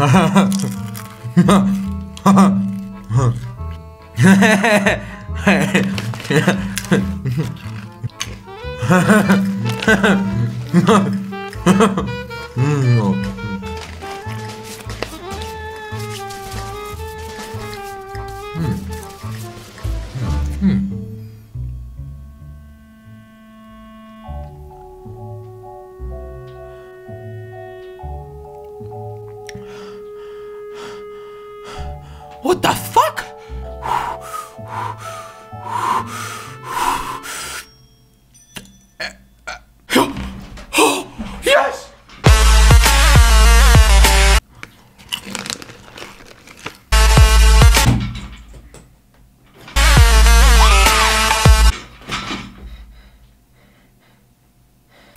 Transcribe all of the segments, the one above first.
うん。うん。What the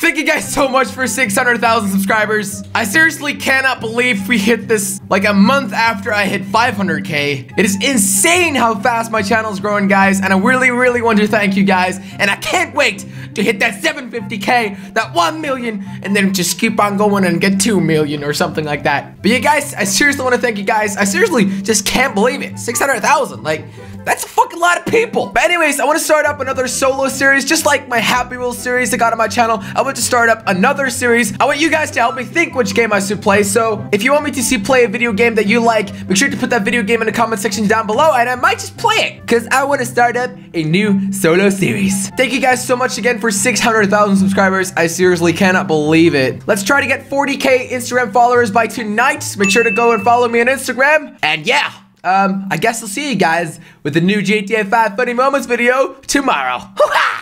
Thank you guys so much for 600,000 subscribers. I seriously cannot believe we hit this like a month after I hit 500k. It is insane how fast my channel is growing, guys, and I really, really want to thank you guys, and I can't wait to hit that 750k, that 1 million, and then just keep on going and get 2 million or something like that. But yeah, guys, I seriously want to thank you guys. I seriously just can't believe it. 600,000, like, that's fucking lot of people. But anyways, I want to start up another solo series, just like my Happy Wheels series I got on my channel. I want to start up another series. I want you guys to help me think which game I should play. So if you want me to see play a video game that you like, make sure to put that video game in the comment section down below and I might just play it because I want to start up a new solo series. Thank you guys so much again for 600,000 subscribers. I seriously cannot believe it. Let's try to get 40k Instagram followers by tonight. Make sure to go and follow me on Instagram. And yeah, um, I guess I'll see you guys with the new GTA 5 Funny Moments video tomorrow.